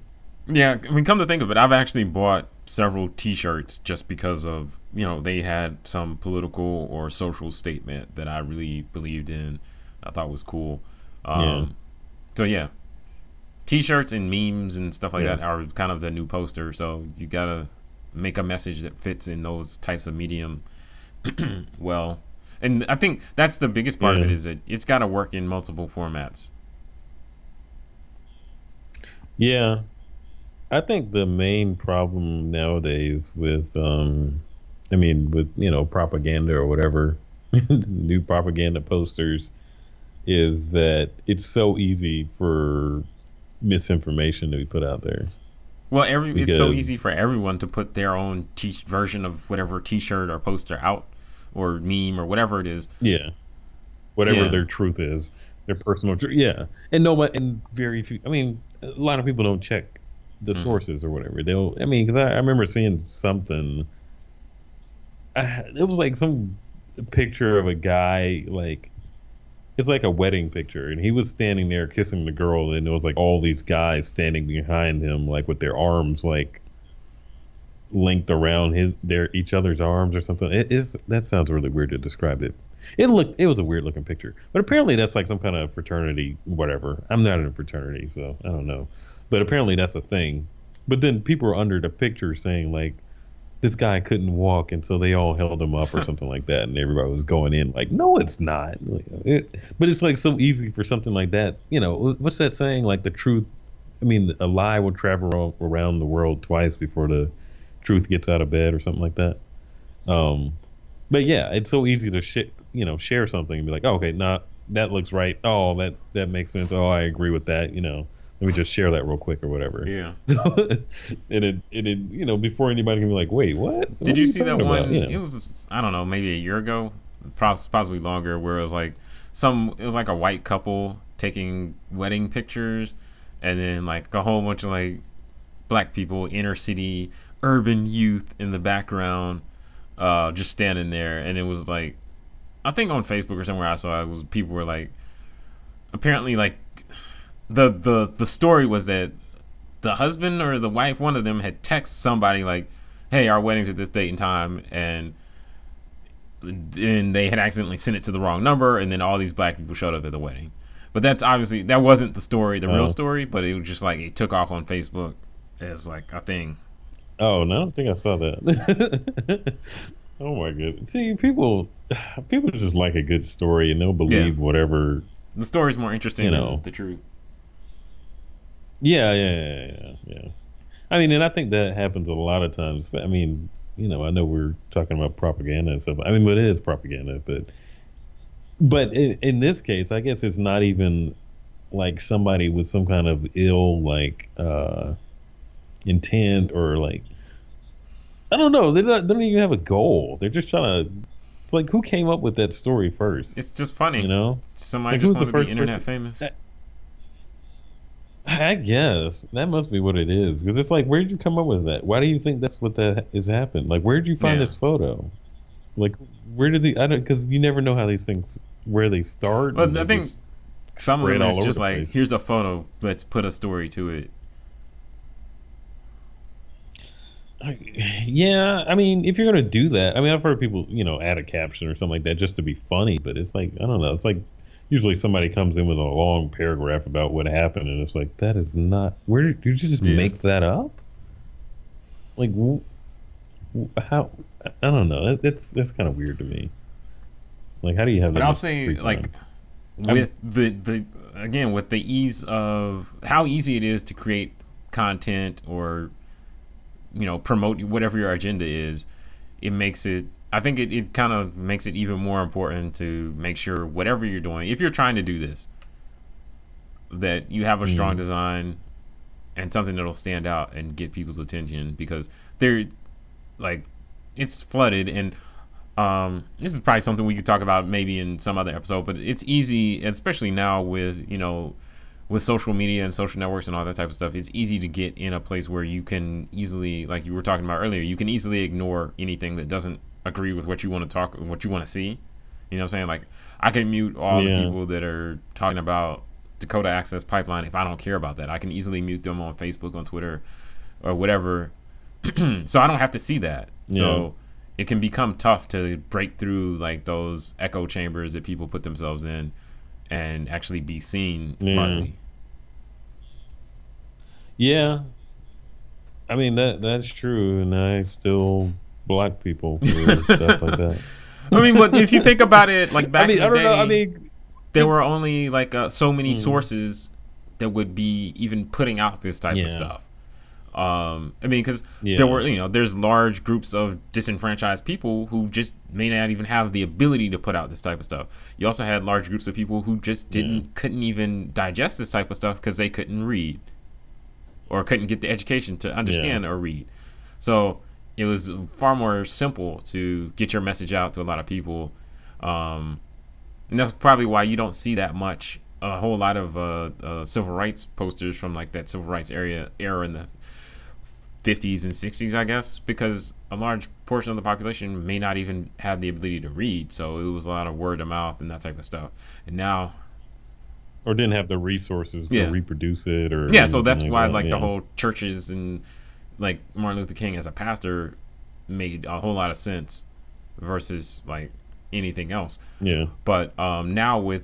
S2: Yeah, I mean, come to think of it, I've actually bought several T-shirts just because of you know they had some political or social statement that I really believed in. I thought was cool. Um, yeah. So yeah, T-shirts and memes and stuff like yeah. that are kind of the new poster. So you gotta make a message that fits in those types of medium well. And I think that's the biggest part yeah. of it is that it's got to work in multiple formats.
S1: Yeah, I think the main problem nowadays with, um, I mean, with you know propaganda or whatever, new propaganda posters, is that it's so easy for misinformation to be put out there.
S2: Well, every because, it's so easy for everyone to put their own t- version of whatever T-shirt or poster out, or meme or whatever it is.
S1: Yeah, whatever yeah. their truth is, their personal truth. Yeah, and no, but and very few. I mean, a lot of people don't check the mm. sources or whatever. They'll. I mean, because I, I remember seeing something. I, it was like some picture of a guy like it's like a wedding picture and he was standing there kissing the girl and there was like all these guys standing behind him like with their arms like linked around his their each other's arms or something. It is that sounds really weird to describe it. It looked it was a weird looking picture. But apparently that's like some kind of fraternity whatever. I'm not in a fraternity so i don't know. But apparently that's a thing. But then people were under the picture saying like this guy couldn't walk, and so they all held him up or something like that, and everybody was going in like, no, it's not. It, but it's like so easy for something like that. You know, what's that saying? Like the truth. I mean, a lie will travel around the world twice before the truth gets out of bed, or something like that. Um, but yeah, it's so easy to sh- you know share something and be like, oh, okay, nah, that looks right. Oh, that that makes sense. Oh, I agree with that. You know let me just share that real quick or whatever.
S2: Yeah.
S1: So, and it, and it, you know, before anybody can be like, wait, what?
S2: Did what you see that one? You know? It was, I don't know, maybe a year ago, possibly longer, where it was like some, it was like a white couple taking wedding pictures, and then like a whole bunch of like black people, inner city, urban youth in the background, uh, just standing there, and it was like, I think on Facebook or somewhere I saw it was people were like, apparently like the the the story was that the husband or the wife, one of them, had texted somebody like, "Hey, our wedding's at this date and time," and and they had accidentally sent it to the wrong number, and then all these black people showed up at the wedding. But that's obviously that wasn't the story, the oh. real story. But it was just like it took off on Facebook as like a thing.
S1: Oh no, I don't think I saw that. oh my god! See, people people just like a good story, and they'll believe yeah. whatever.
S2: The story's more interesting you know, than the truth.
S1: Yeah, yeah, yeah, yeah, yeah. I mean, and I think that happens a lot of times. I mean, you know, I know we're talking about propaganda and stuff. I mean, but it is propaganda. But, but in, in this case, I guess it's not even like somebody with some kind of ill like uh intent or like I don't know. They don't, they don't even have a goal. They're just trying to. It's like who came up with that story first?
S2: It's just funny,
S1: you know.
S2: Somebody like, just want to be internet person? famous.
S1: I guess that must be what it is. Because it's like, where did you come up with that? Why do you think that's what that is happened? Like, where did you find yeah. this photo? Like, where did the I don't because you never know how these things where they start.
S2: Well, I think some of them is just like, place. here's a photo, let's put a story to it.
S1: Yeah, I mean, if you're gonna do that, I mean, I've heard people, you know, add a caption or something like that just to be funny, but it's like I don't know, it's like usually somebody comes in with a long paragraph about what happened, and it's like that is not. Where did you just yeah. make that up? Like, how? I don't know. That's that's kind of weird to me. Like, how do you have?
S2: But I'll say, like, with I'm, the the again with the ease of how easy it is to create content or you know promote whatever your agenda is, it makes it I think it, it kind of makes it even more important to make sure whatever you're doing, if you're trying to do this, that you have a strong mm. design and something that'll stand out and get people's attention because they're like it's flooded and um, this is probably something we could talk about maybe in some other episode, but it's easy, especially now with you know, with social media and social networks and all that type of stuff. It's easy to get in a place where you can easily, like you were talking about earlier, you can easily ignore anything that doesn't agree with what you want to talk, what you want to see. You know what I'm saying? Like I can mute all
S1: Yeah.
S2: the people that are talking about Dakota Access Pipeline if I don't care about that. I can easily mute them on Facebook, on Twitter, or whatever. so I don't have to see that. So it can become tough to break through like those echo chambers that people put themselves in and actually be seen
S1: Yeah. Yeah. I mean that that's true, and I still block people for stuff like that.
S2: I mean, but if you think about it, like back
S1: I mean,
S2: in the
S1: I don't
S2: day,
S1: know. I mean,
S2: there were only like uh, so many
S1: Hmm.
S2: sources that would be even putting out this type
S1: Yeah.
S2: of stuff. Um, I mean, because
S1: Yeah.
S2: there were you know there's large groups of disenfranchised people who just may not even have the ability to put out this type of stuff. You also had large groups of people who just didn't couldn't even digest this type of stuff because they couldn't read or couldn't get the education to understand or read. So it was far more simple to get your message out to a lot of people. Um, and that's probably why you don't see that much, a whole lot of uh, uh, civil rights posters from like that civil rights area era in the 50s and 60s, I guess, because a large portion of the population may not even have the ability to read. So it was a lot of word of mouth and that type of stuff. And now
S1: or didn't have the resources
S2: Yeah.
S1: to reproduce it, or
S2: yeah so that's why
S1: that,
S2: like the whole churches and like martin luther king as a pastor made a whole lot of sense versus like anything else
S1: yeah.
S2: but um now with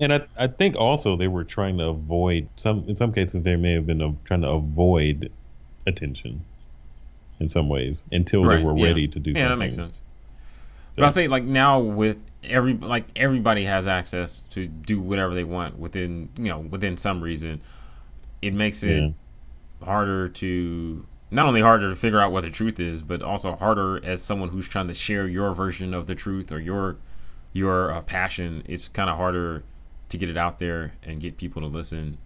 S1: And I, I think also they were trying to avoid some. In some cases, they may have been uh, trying to avoid attention, in some ways, until
S2: Right,
S1: they were
S2: yeah.
S1: ready to do.
S2: yeah that makes sense but i say like now with every like everybody has access to do whatever they want within you know within some reason it makes it
S1: Yeah.
S2: Harder to not only harder to figure out what the truth is, but also harder as someone who's trying to share your version of the truth or your your uh, passion. It's kind of harder to get it out there and get people to listen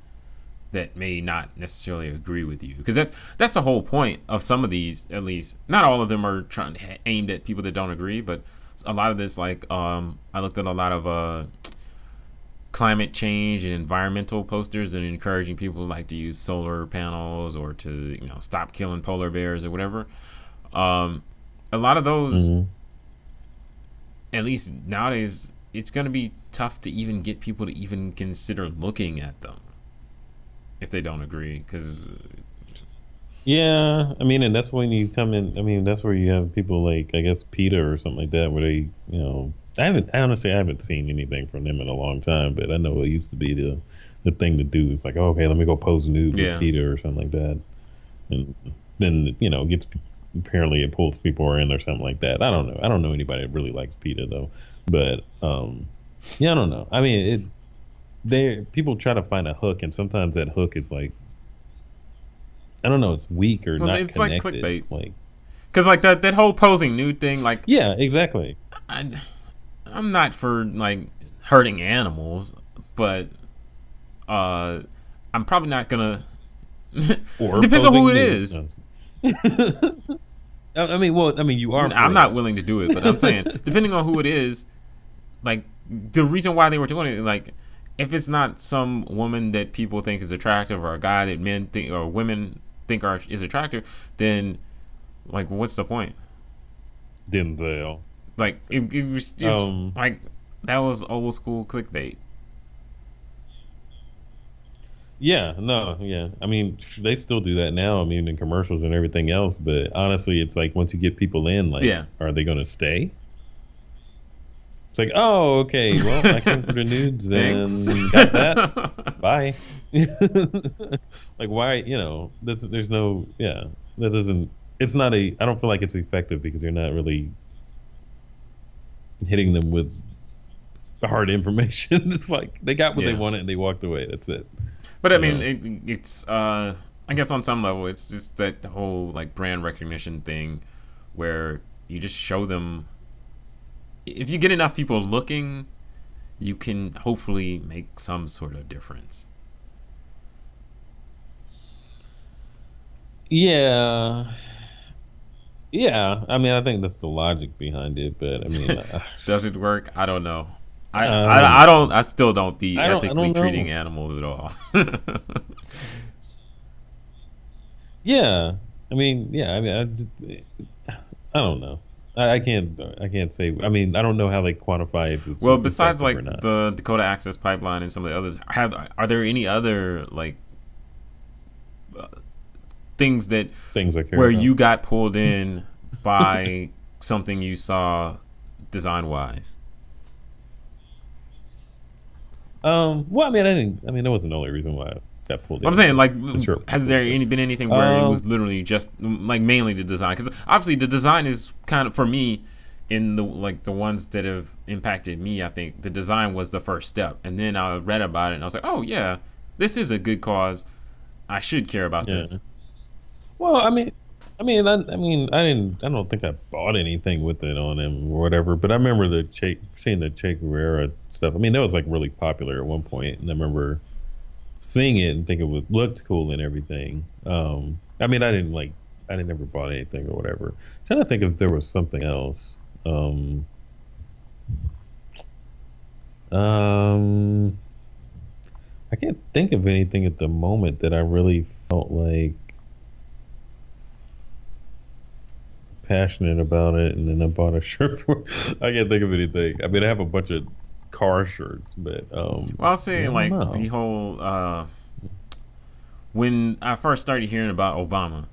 S2: that may not necessarily agree with you because that's that's the whole point of some of these at least not all of them are trying to aimed at people that don't agree but a lot of this like um i looked at a lot of uh climate change and environmental posters and encouraging people like to use solar panels or to you know stop killing polar bears or whatever um a lot of those
S1: Mhm.
S2: at least nowadays it's going to be tough to even get people to even consider looking at them if they don't agree because
S1: Yeah, I mean, and that's when you come in. I mean, that's where you have people like I guess PETA or something like that, where they, you know, I haven't. I honestly I haven't seen anything from them in a long time, but I know it used to be the the thing to do. It's like, oh, okay, let me go pose nude
S2: Yeah.
S1: with PETA or something like that, and then you know it gets apparently it pulls people in or something like that. I don't know. I don't know anybody that really likes PETA though, but um, yeah, I don't know. I mean, it. They people try to find a hook, and sometimes that hook is like I don't know, it's weak or
S2: Well,
S1: not
S2: it's like clickbait.
S1: Like,
S2: because like that that whole posing nude thing like
S1: yeah, exactly.
S2: I, I'm not for like hurting animals, but uh, I'm probably not gonna.
S1: Or
S2: Depends on who it is.
S1: I mean, well, I mean, you are.
S2: I'm not willing to do it, but I'm saying depending on who it is, like the reason why they were doing it, like if it's not some woman that people think is attractive or a guy that men think or women think are is attractive, then like what's the point?
S1: Denzel.
S2: Like it, it was just
S1: Um,
S2: like that was old school clickbait.
S1: Yeah, no, yeah. I mean, they still do that now. I mean, in commercials and everything else. But honestly, it's like once you get people in, like,
S2: Yeah.
S1: are they going to stay? It's like, oh, okay. Well, I came for the nudes and got that. Bye. like, why? You know, that's, there's no. Yeah, that doesn't. It's not a. I don't feel like it's effective because you're not really hitting them with the hard information. it's like they got what they wanted and they walked away. That's it.
S2: But I mean, it, it's uh, I guess on some level, it's just that whole like brand recognition thing, where you just show them. If you get enough people looking, you can hopefully make some sort of difference.
S1: Yeah. Yeah, I mean, I think that's the logic behind it, but I mean, uh,
S2: Does it work? I don't know. I,
S1: Um,
S2: I, I don't I still don't be
S1: I don't- I
S2: ethically
S1: don't
S2: treating animals at all.
S1: yeah, I mean, yeah, I mean, I, I don't know. I, I can't, I can't say. I mean, I don't know how they quantify it.
S2: well, besides like
S1: effective or not.
S2: the Dakota Access Pipeline and some of the others, have are there any other like things that
S1: things I care
S2: where
S1: about.
S2: you got pulled in by something you saw design wise?
S1: Um, well, I mean, I didn't. I mean, that wasn't the only reason why I got pulled in.
S2: I'm saying, like,
S1: sure.
S2: has there any been anything where it
S1: Um,
S2: was literally just like mainly the design? Because obviously the design is kind of for me in the like the ones that have impacted me. I think the design was the first step, and then I read about it and I was like, oh yeah, this is a good cause. I should care about
S1: Yeah.
S2: this.
S1: Well, I mean, I mean, I, I mean, I didn't. I don't think I bought anything with it on him or whatever. But I remember the Che, seeing the Che Guevara stuff. I mean, that was like really popular at one point, and I remember seeing it and thinking it was looked cool and everything. Um, I mean, I didn't like. I didn't ever bought anything or whatever. trying to think if there was something else. Um, um, I can't think of anything at the moment that I really felt like passionate about it, and then I bought a shirt for. I can't think of anything. I mean, I have a bunch of car shirts, but um,
S2: Well, I'll say
S1: I
S2: like
S1: know.
S2: the whole uh, when I first started hearing about Obama.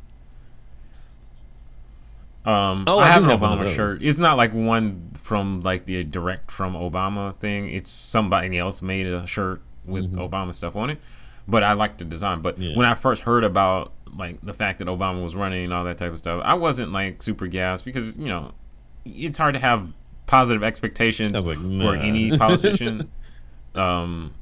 S2: Um,
S1: Oh,
S2: I
S1: I
S2: have
S1: do
S2: an
S1: have
S2: Obama shirt. It's not like one from like the direct from Obama thing. It's somebody else made a shirt with
S1: Mhm.
S2: Obama stuff on it. But I like the design. But
S1: Yeah.
S2: when I first heard about like the fact that Obama was running and all that type of stuff, I wasn't like super gassed because you know it's hard to have positive expectations
S1: like,
S2: for any politician. um,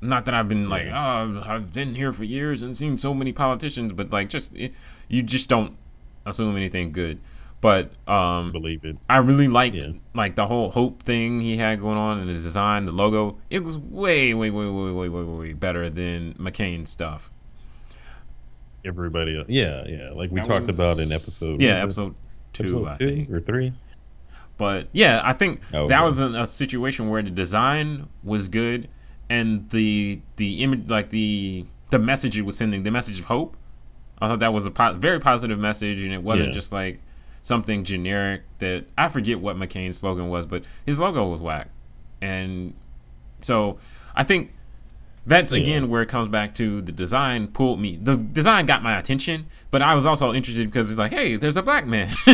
S2: not that I've been like, oh, I've been here for years and seen so many politicians, but like, just it, you just don't assume anything good. But um,
S1: believe it.
S2: I really liked
S1: Yeah.
S2: like the whole hope thing he had going on and the design, the logo. It was way, way, way, way, way, way, way better than McCain's stuff.
S1: Everybody, else. yeah, yeah. Like we
S2: That
S1: talked
S2: was-
S1: about in episode.
S2: Yeah, episode two,
S1: episode two or three.
S2: But yeah, I think
S1: Oh,
S2: that
S1: okay.
S2: was a, a situation where the design was good and the the image, like the the message it was sending, the message of hope. I thought that was a po- very positive message, and it wasn't
S1: Yeah.
S2: just like something generic that I forget what McCain's slogan was, but his logo was whack, and so I think that's
S1: Yeah.
S2: again where it comes back to the design pulled me. The design got my attention, but I was also interested because it's like, hey, there's a black man.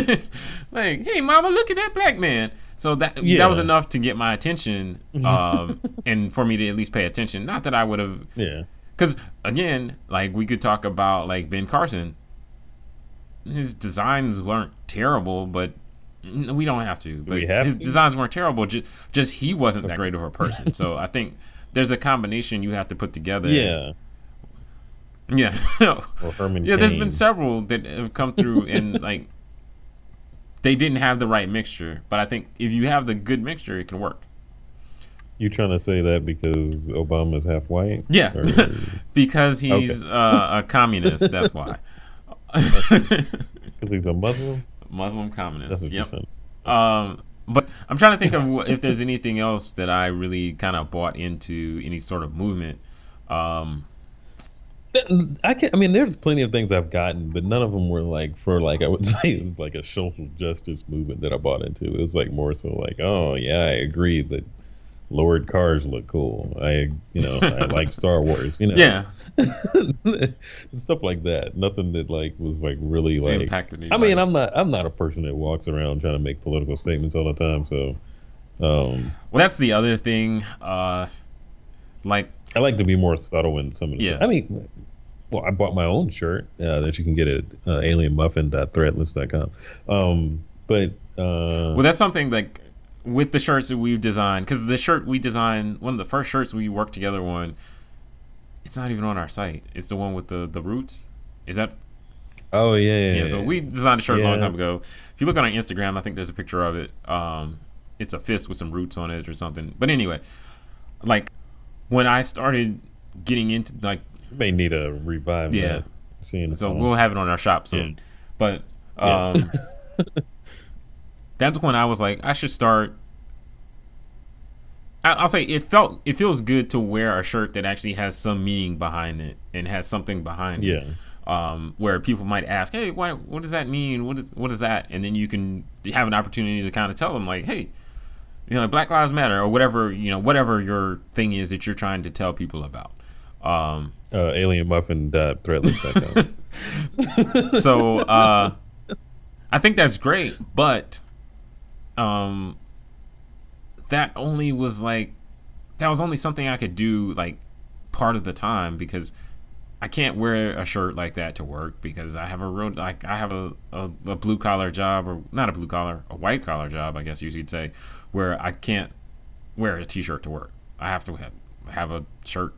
S2: like, hey, mama, look at that black man. So that that was enough to get my attention, um, and for me to at least pay attention. Not that I would have,
S1: Yeah,
S2: because again, like we could talk about like Ben Carson. His designs weren't terrible, but we don't have to. But
S1: have
S2: his
S1: to?
S2: designs weren't terrible. Just, just he wasn't that great of a person. so I think there's a combination you have to put together.
S1: yeah.
S2: Yeah.
S1: Or Herman.
S2: yeah, there's been several that have come through and like they didn't have the right mixture. But I think if you have the good mixture, it can work.
S1: You trying to say that because Obama's half white?
S2: Yeah. Because he's uh, a communist, that's why.
S1: Because he's a Muslim.
S2: Muslim communist.
S1: That's what
S2: yep.
S1: you said.
S2: Um, but I'm trying to think of if there's anything else that I really kind of bought into any sort of movement. Um,
S1: I can I mean, there's plenty of things I've gotten, but none of them were like for like I would say it was like a social justice movement that I bought into. It was like more so like, oh yeah, I agree that lowered cars look cool. I you know I like Star Wars. You know,
S2: yeah,
S1: stuff like that. Nothing that like was like really like.
S2: impacted
S1: me.
S2: I
S1: mean, I'm not I'm not a person that walks around trying to make political statements all the time. So, um,
S2: well, that's the other thing. Uh, like
S1: I like to be more subtle in some of the
S2: Yeah.
S1: stuff. I mean, well, I bought my own shirt uh, that you can get at uh, alienmuffin.threadless.com. Um, but uh,
S2: Well, that's something like with the shirts that we've designed, because the shirt we designed, one of the first shirts we worked together on, it's not even on our site. It's the one with the the roots. Is that
S1: oh yeah, yeah,
S2: yeah? So we designed a shirt a long time ago. If you look on our Instagram, I think there's a picture of it. Um, it's a fist with some roots on it or something. But anyway, like when I started getting into like
S1: may need a revive.
S2: Yeah. So we'll have it on our shop soon. But
S1: Yeah.
S2: um, that's when I was like, I should start. I- I'll say it felt it feels good to wear a shirt that actually has some meaning behind it and has something behind
S1: yeah.
S2: it. Um, where people might ask, "Hey, why, what does that mean? What is what is that?" And then you can have an opportunity to kind of tell them, like, "Hey, you know, Black Lives Matter," or whatever you know, whatever your thing is that you're trying to tell people about. Um,
S1: Uh, alienmuffin.threadless.com.
S2: so uh, I think that's great, but um, that only was like that was only something I could do like part of the time because I can't wear a shirt like that to work because I have a real like I have a, a, a blue collar job or not a blue collar a white collar job I guess you could say where I can't wear a t-shirt to work. I have to have, have a shirt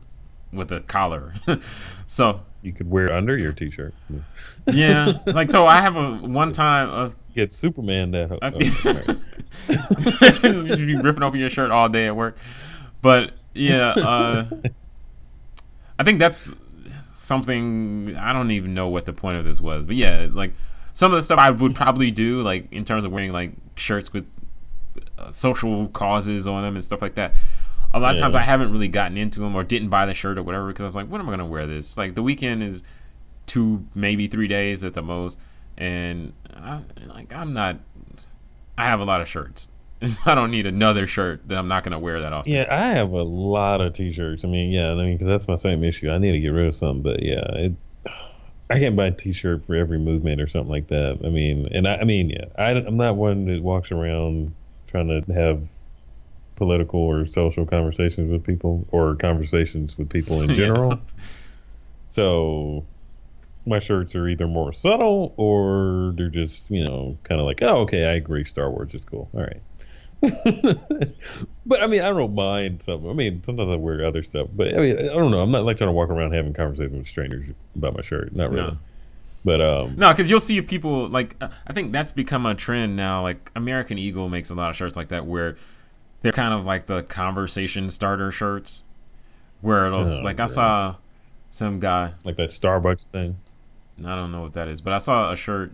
S2: with a collar. so
S1: you could wear under your t-shirt. Yeah.
S2: yeah, like so I have a one time of
S1: Get Superman that. Oh,
S2: feel-
S1: sorry.
S2: you be ripping open your shirt all day at work. But yeah, uh, I think that's something I don't even know what the point of this was. But yeah, like some of the stuff I would probably do, like in terms of wearing like shirts with uh, social causes on them and stuff like that. A lot of times I haven't really gotten into them or didn't buy the shirt or whatever because I was like, when am I gonna wear this? Like the weekend is two, maybe three days at the most, and I, like I'm not. I have a lot of shirts. I don't need another shirt that I'm not gonna wear that often.
S1: Yeah, I have a lot of t-shirts. I mean, yeah, I mean, because that's my same issue. I need to get rid of some, but yeah, it, I can't buy a t-shirt for every movement or something like that. I mean, and I, I mean, yeah, I, I'm not one that walks around trying to have political or social conversations with people or conversations with people in
S2: Yeah.
S1: general. So my shirts are either more subtle or they're just, you know, kind of like, oh, okay, I agree, Star Wars is cool. All right. but I mean, I don't mind some. I mean, sometimes I wear other stuff, but I mean, I don't know. I'm not like trying to walk around having conversations with strangers about my shirt. Not really.
S2: No.
S1: But um,
S2: No, because you'll see people like uh, I think that's become a trend now. Like American Eagle makes a lot of shirts like that where they're kind of like the conversation starter shirts, where it'll
S1: Oh,
S2: like I saw some guy.
S1: like that Starbucks thing.
S2: I don't know what that is, but I saw a shirt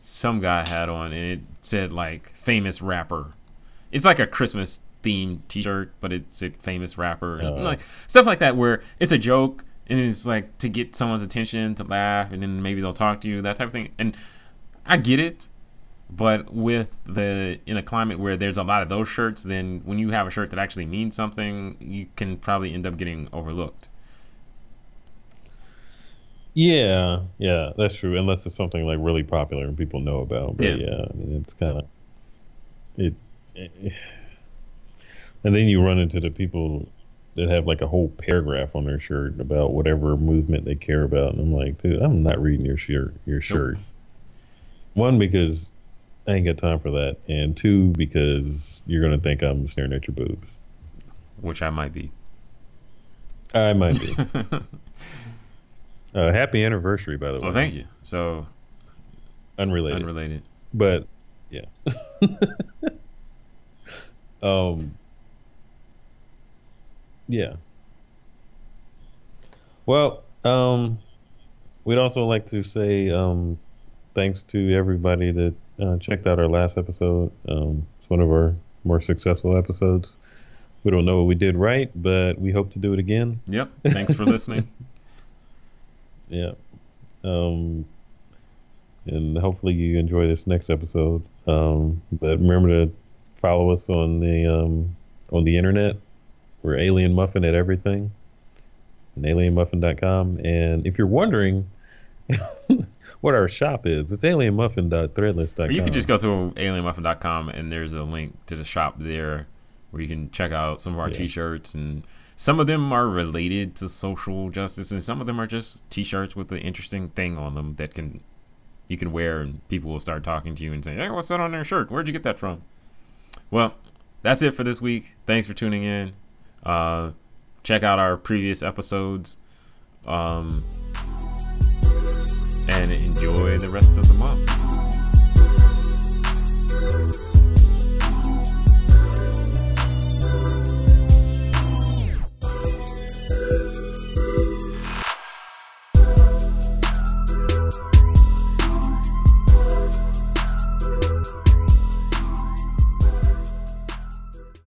S2: some guy had on and it said like famous rapper. It's like a Christmas themed T-shirt, but it's a famous rapper,
S1: Uh.
S2: like stuff like that, where it's a joke and it's like to get someone's attention, to laugh, and then maybe they'll talk to you, that type of thing. And I get it, but with the in a climate where there's a lot of those shirts, then when you have a shirt that actually means something, you can probably end up getting overlooked.
S1: Yeah, yeah, that's true. Unless it's something like really popular and people know about. But
S2: Yeah.
S1: yeah, I mean, it's kind of it, it- And then you run into the people that have like a whole paragraph on their shirt about whatever movement they care about, and I'm like, dude, I'm not reading your shirt. Your shirt. One because I ain't got time for that, and two because you're gonna think I'm staring at your boobs.
S2: Which I might be.
S1: I might be. uh, happy anniversary, by the way.
S2: well, thank you. So
S1: Unrelated.
S2: unrelated.
S1: but yeah um yeah well um we'd also like to say um thanks to everybody that uh, checked out our last episode um it's one of our more successful episodes we don't know what we did right but we hope to do it again
S2: Yep. Thanks for listening.
S1: Yeah. Um, and hopefully you enjoy this next episode. Um, but remember to follow us on the um, on the internet. We're Alien Muffin at everything. And alienmuffin.com. And if you're wondering what our shop is, it's alienmuffin.threadless.com.
S2: Or you could just go to alienmuffin.com and there's a link to the shop there where you can check out some of our
S1: Yeah.
S2: t-shirts and some of them are related to social justice and some of them are just t-shirts with an interesting thing on them that can you can wear and people will start talking to you and saying, "Hey, what's that on their shirt? Where'd you get that from?" Well, that's it for this week. Thanks for tuning in. Uh, check out our previous episodes. Um, and enjoy the rest of the month.